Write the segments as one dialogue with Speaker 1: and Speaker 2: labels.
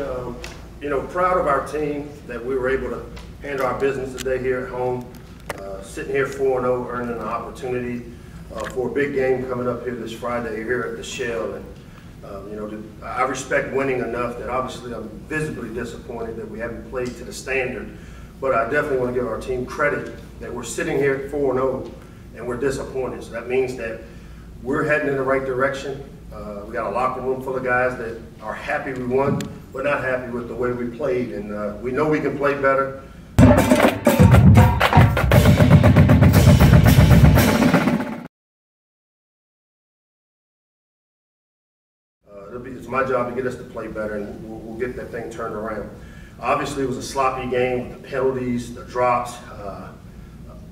Speaker 1: Um, you know, proud of our team that we were able to handle our business today here at home. Uh, Sitting here 4-0, earning an opportunity uh, for a big game coming up here this Friday here at the Shell. And, um, you know, I respect winning enough that obviously I'm visibly disappointed that we haven't played to the standard. But I definitely want to give our team credit that we're sitting here at 4-0 and we're disappointed. So that means that we're heading in the right direction. Uh, we got a locker room full of guys that are happy we won, but not happy with the way we played, and uh, we know we can play better. Uh, it's my job to get us to play better, and we'll, we'll get that thing turned around. Obviously, it was a sloppy game with the penalties, the drops. Uh,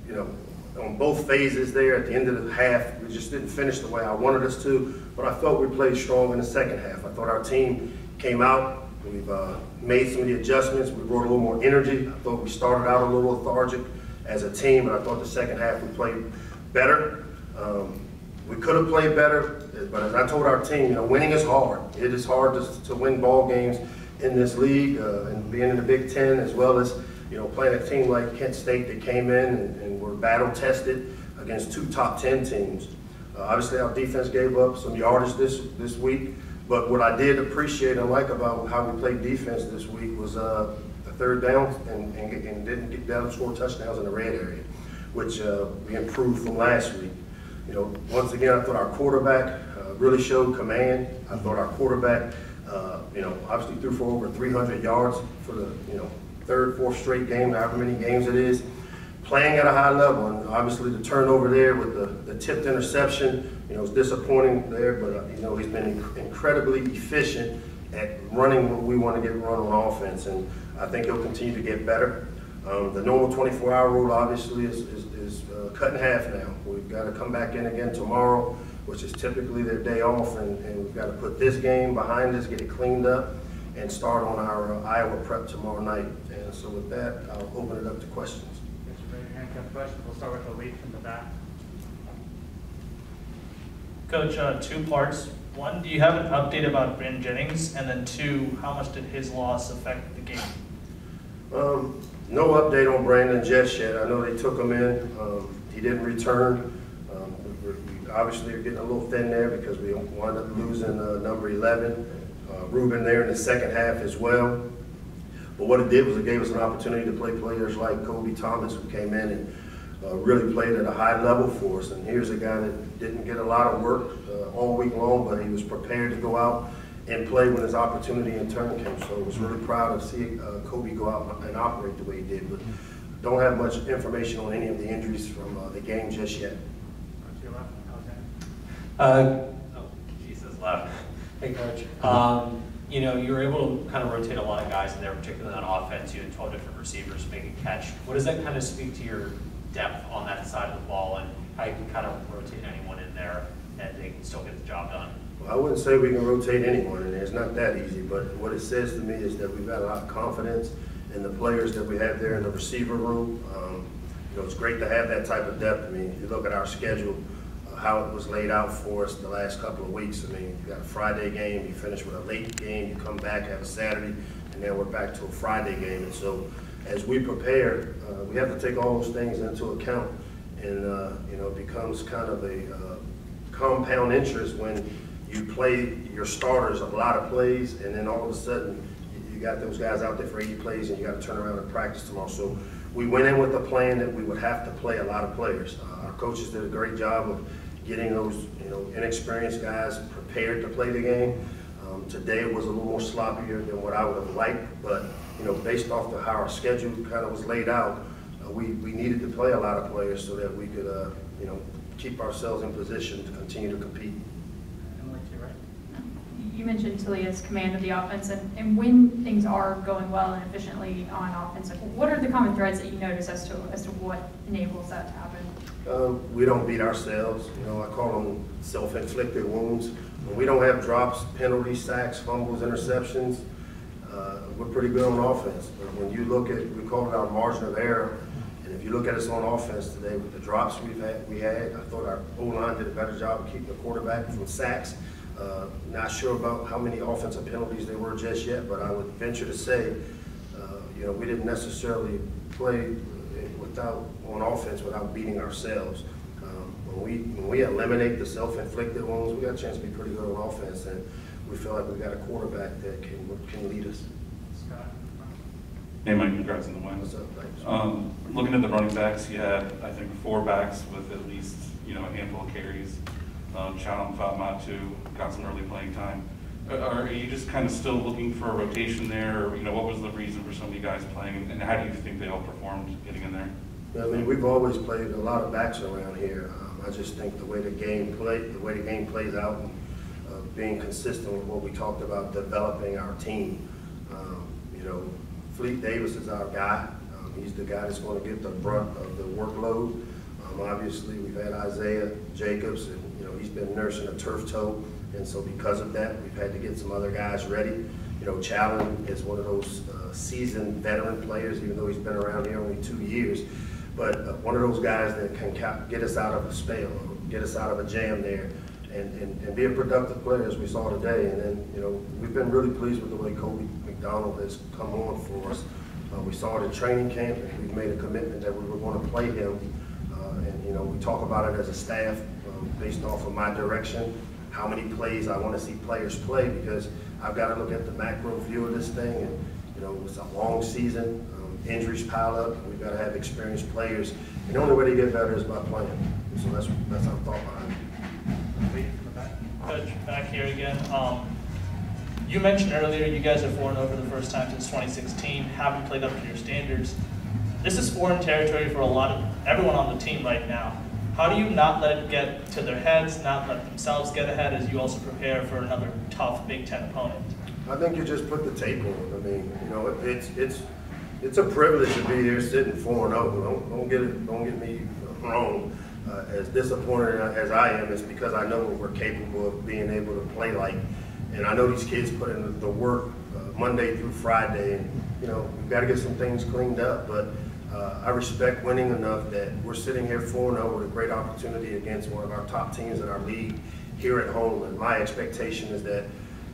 Speaker 1: you know, on both phases there at the end of the half, we just didn't finish the way I wanted us to. But I felt we played strong in the second half. I thought our team came out. We've uh, made some of the adjustments. We brought a little more energy. I thought we started out a little lethargic as a team, and I thought the second half we played better. Um, we could have played better, but as I told our team, you know, winning is hard. It is hard to, to win ball games in this league uh, and being in the Big Ten, as well as you know playing a team like Kent State that came in and, and were battle tested against two top ten teams. Uh, obviously, our defense gave up some yardage this this week, but what I did appreciate and like about how we played defense this week was uh, the third down and, and, and didn't get down and score touchdowns in the red area, which uh, we improved from last week. You know, once again, I thought our quarterback uh, really showed command. I thought our quarterback, uh, you know, obviously threw for over 300 yards for the, you know, third, fourth straight game, however many games it is. Playing at a high level, and obviously the turnover there with the, the tipped interception, you know, it's disappointing there, but, uh, you know, he's been incredibly efficient at running what we want to get run on offense, and I think he'll continue to get better. Um, the normal 24-hour rule obviously is, is, is uh, cut in half now. We've got to come back in again tomorrow, which is typically their day off, and, and we've got to put this game behind us, get it cleaned up, and start on our uh, Iowa prep tomorrow night. And so with that, I'll open it up to questions.
Speaker 2: Mr. Brady, handcuff question. We'll start with the lead from the back.
Speaker 3: Coach, uh, two parts. One, do you have an update about Brandon Jennings? And then two, how much did his loss affect the game?
Speaker 1: Um, no update on Brandon just yet. I know they took him in. Um, he didn't return. Um, we, we obviously are getting a little thin there because we wound up losing uh, number 11, uh, Ruben there in the second half as well. But what it did was it gave us an opportunity to play players like Kobe Thomas, who came in and uh, really played at a high level for us. And here's a guy that didn't get a lot of work uh, all week long, but he was prepared to go out and play when his opportunity in turn came. So I was really proud to see uh, Kobe go out and operate the way he did. But don't have much information on any of the injuries from uh, the game just yet.
Speaker 2: On to your left, Alexander.
Speaker 4: Uh, oh, Jesus, left. Hey, Coach. Um, you know, you were able to kind of rotate a lot of guys in there, particularly on offense. You had 12 different receivers make a catch. What does that kind of speak to your depth on that side of the ball and how you can kind of rotate anyone in there and they can still get the job done?
Speaker 1: Well, I wouldn't say we can rotate anyone in there. It's not that easy. But what it says to me is that we've got a lot of confidence in the players that we have there in the receiver room. Um, you know, it's great to have that type of depth. I mean, you look at our schedule, how it was laid out for us the last couple of weeks. I mean, you got a Friday game, you finish with a late game, you come back, have a Saturday, and then we're back to a Friday game. And so, as we prepare, uh, we have to take all those things into account. And, uh, you know, it becomes kind of a uh, compound interest when you play your starters a lot of plays, and then all of a sudden, you- got those guys out there for 80 plays, and you got to turn around and practice tomorrow. So we went in with the plan that we would have to play a lot of players. Uh, Our coaches did a great job of getting those, you know, inexperienced guys prepared to play the game. Um, Today was a little more sloppier than what I would have liked, but, you know, based off of how our schedule kind of was laid out, uh, we, we needed to play a lot of players so that we could, uh, you know, keep ourselves in position to continue to compete.
Speaker 5: You mentioned Taulia's command of the offense, and, and when things are going well and efficiently on offense, what are the common threads that you notice as to, as to what enables that to happen?
Speaker 1: Um, we don't beat ourselves, you know, I call them self-inflicted wounds. When we don't have drops, penalties, sacks, fumbles, interceptions, uh, we're pretty good on offense. But when you look at, we call it our margin of error, and if you look at us on offense today with the drops we've had, we had, I thought our O-line did a better job of keeping the quarterback from sacks. Uh, Not sure about how many offensive penalties there were just yet, but I would venture to say, uh, you know, we didn't necessarily play without, on offense without beating ourselves. Um, When we, when we eliminate the self-inflicted ones, we got a chance to be pretty good on offense, and we feel like we got a quarterback that can, can lead us.
Speaker 2: Scott?
Speaker 6: Hey, Mike, congrats on the win.
Speaker 1: What's up, thanks?
Speaker 6: Um, looking at the running backs, you had, I think, four backs with at least, you know, a handful of carries. Um, Challen Faamatau too, got some early playing time. Uh, Are you just kind of still looking for a rotation there, or, you know, what was the reason for some of you guys playing, and how do you think they all performed getting in there?
Speaker 1: I mean, we've always played a lot of backs around here. Um, I just think the way the game play, the way the game plays out, and uh, being consistent with what we talked about, developing our team. Um, You know, Fleet Davis is our guy. Um, He's the guy that's going to get the brunt of the workload. Um, Obviously, we've had Isaiah Jacobs, and, you know, he's been nursing a turf toe. And so because of that, we've had to get some other guys ready. You know, Challen is one of those uh, seasoned veteran players, even though he's been around here only two years. But uh, one of those guys that can get us out of a spell, get us out of a jam there, and, and, and be a productive player as we saw today. And then, you know, we've been really pleased with the way Colby McDonald has come on for us. Uh, we saw it at training camp, and we've made a commitment that we were going to play him. Uh, and, you know, we talk about it as a staff, um, based off of my direction, how many plays I want to see players play, because I've got to look at the macro view of this thing, and, you know, it's a long season, um, injuries pile up, and we've got to have experienced players. And the only way to get better is by playing. So that's, that's our thought behind it.
Speaker 3: Coach, back here again. Um, you mentioned earlier you guys are 4 0 for the first time since 2016, haven't played up to your standards. This is foreign territory for a lot of everyone on the team right now. How do you not let it get to their heads, not let themselves get ahead as you also prepare for another tough Big Ten opponent?
Speaker 1: I think you just put the tape on. I mean, you know, it- it's, it's, it's a privilege to be here sitting four and oh. Don't, don't get it, don't get me wrong. Uh, as disappointed as I am, it's because I know what we're capable of being able to play like. And I know these kids put in the work, uh, Monday through Friday, and, you know, we've got to get some things cleaned up, but, uh, I respect winning enough that we're sitting here four and oh with a great opportunity against one of our top teams in our league here at home. And my expectation is that,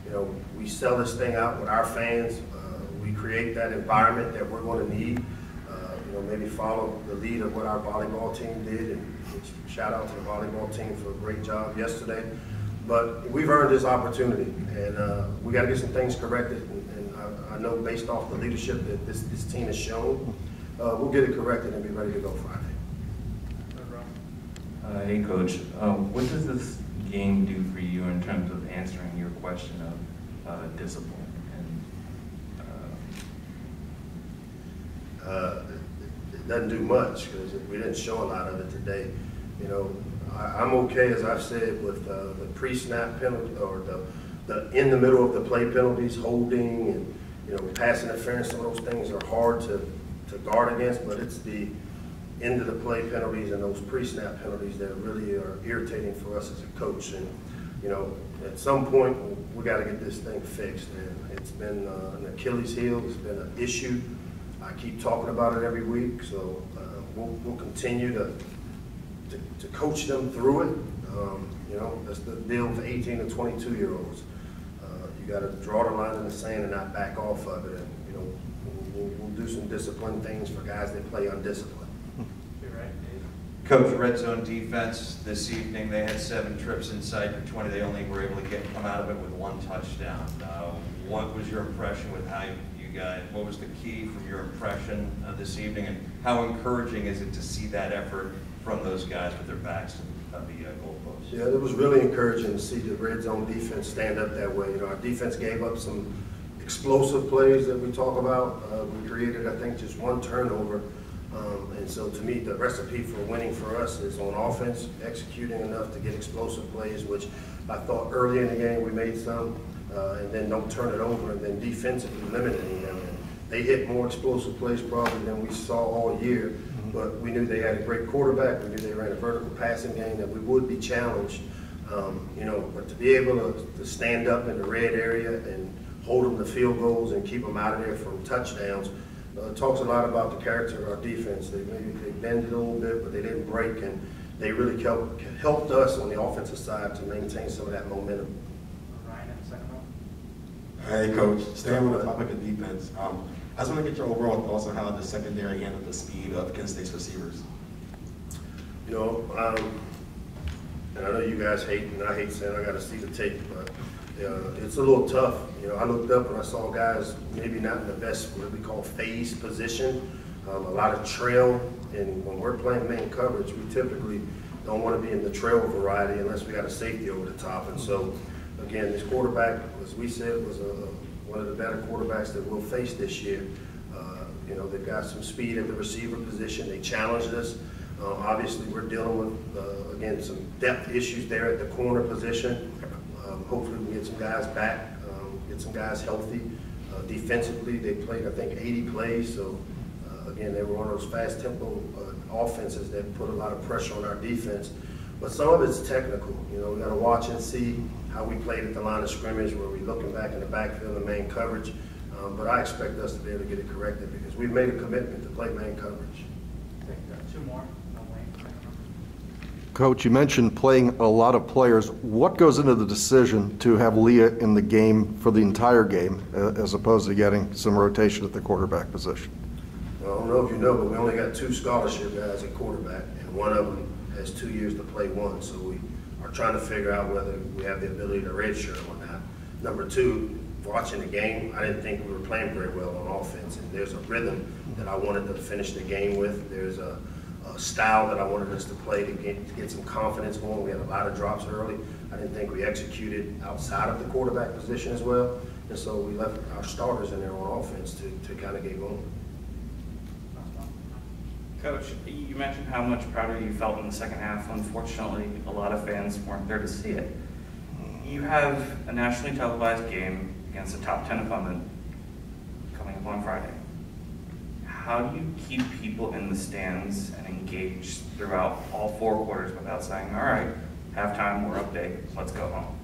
Speaker 1: you know, we sell this thing out with our fans. Uh, we create that environment that we're going to need. Uh, you know, maybe follow the lead of what our volleyball team did. And shout out to the volleyball team for a great job yesterday. But we've earned this opportunity, and uh, we got to get some things corrected. And, and I, I know based off the leadership that this, this team has shown, uh, we'll get it corrected and be ready to go Friday.
Speaker 7: Uh, Hey, Coach. Um, What does this game do for you in terms of answering your question of uh, discipline? and uh,
Speaker 1: uh, it- it doesn't do much because we didn't show a lot of it today. You know, I, I'm okay, as I've said, with uh, the pre-snap penalty or the, the in the middle of the play penalties, holding and, you know, pass interference, some of those things are hard to, to guard against, but it's the end of the play penalties and those pre-snap penalties that really are irritating for us as a coach. And, you know, at some point, we got to get this thing fixed. And it's been uh, an Achilles heel, it's been an issue. I keep talking about it every week, so uh, we'll, we'll continue to, to, to coach them through it. Um, You know, that's the deal with 18 to 22 year olds. Uh, You got to draw the line in the sand and not back off of it. And, you know, we'll, we'll- we'll do some discipline things for guys that play undisciplined.
Speaker 2: You're right, Dave.
Speaker 8: Coach, red zone defense this evening, they had seven trips inside for 20. They only were able to get, come out of it with one touchdown. Uh, What was your impression with how you guys, what was the key from your impression uh, this evening? And how encouraging is it to see that effort from those guys with their backs to uh, the uh, goalpost?
Speaker 1: Yeah, it was really encouraging to see the red zone defense stand up that way. You know, our defense gave up some explosive plays that we talk about. Uh, we created, I think, just one turnover. Um, and so to me, the recipe for winning for us is on offense, executing enough to get explosive plays, which I thought early in the game we made some, uh, and then don't turn it over, and then defensively limiting them. And they hit more explosive plays probably than we saw all year, but we knew they had a great quarterback. We knew they ran a vertical passing game that we would be challenged. Um, you know, but to be able to, to stand up in the red area and hold them to field goals and keep them out of there from touchdowns, uh, talks a lot about the character of our defense. They maybe they bended a little bit, but they didn't break, and they really helped helped us on the offensive side to maintain some of that momentum.
Speaker 9: Ryan, second Hey, Coach, staying on the topic of defense, um, I just want to get your overall thoughts on how the secondary handled the speed of Kent State's receivers.
Speaker 1: You know, um, and I know you guys hate, and I hate saying I gotta see the tape, but, it's a little tough. You know, I looked up and I saw guys maybe not in the best, what we call phase position, um, a lot of trail, and when we're playing main coverage, we typically don't wanna be in the trail variety unless we got a safety over the top, and so, again, this quarterback, as we said, was a, one of the better quarterbacks that we'll face this year. Uh, You know, they've got some speed at the receiver position, they challenged us. Uh, Obviously, we're dealing with, uh, again, some depth issues there at the corner position. Um, Hopefully, we can get some guys back, um, get some guys healthy. Uh, Defensively, they played, I think, 80 plays, so uh, again, they were one of those fast tempo uh, offenses that put a lot of pressure on our defense. But some of it's technical, you know, we gotta watch and see how we played at the line of scrimmage, where we're looking back in the backfield and main coverage. Um, But I expect us to be able to get it corrected, because we've made a commitment to play main coverage.
Speaker 2: Take uh, two more.
Speaker 10: Coach, you mentioned playing a lot of players. What goes into the decision to have Leah in the game for the entire game, uh, as opposed to getting some rotation at the quarterback position?
Speaker 1: Well, I don't know if you know, but we only got two scholarship guys at quarterback, and one of them has two years to play one, so we are trying to figure out whether we have the ability to redshirt or not. Number two, watching the game, I didn't think we were playing very well on offense, and there's a rhythm that I wanted to finish the game with. There's a, a style that I wanted us to play to get, to get some confidence going. We had a lot of drops early. I didn't think we executed outside of the quarterback position as well, and so we left our starters in there on offense to, to kind of get going.
Speaker 11: Coach, you mentioned how much prouder you felt in the second half. Unfortunately, a lot of fans weren't there to see it. You have a nationally televised game against a top 10 opponent coming up on Friday. How do you keep people in the stands and engaged throughout all four quarters without saying, all right, halftime, we're up big, let's go home?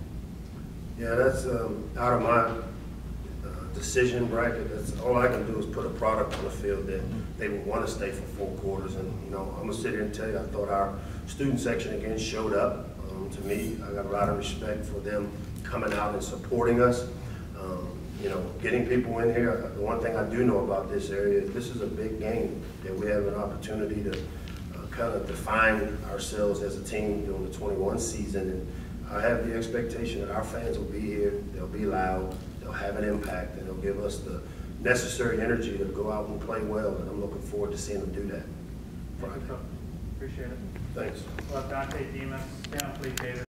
Speaker 1: Yeah, that's um, out of my uh, decision bracket. That's, all I can do is put a product on the field that they would want to stay for four quarters. And, you know, I'm gonna sit here and tell you, I thought our student section again showed up. Um, To me, I got a lot of respect for them coming out and supporting us. Um, You know, getting people in here, uh, the one thing I do know about this area is this is a big game that we have an opportunity to kind of define ourselves as a team during the 21 season. And I have the expectation that our fans will be here, they'll be loud, they'll have an impact, and they'll give us the necessary energy to go out and play well, and I'm looking forward to seeing them do that Friday.
Speaker 2: Appreciate it.
Speaker 1: Thanks.
Speaker 2: We'll Dontay Demus, up, please, David.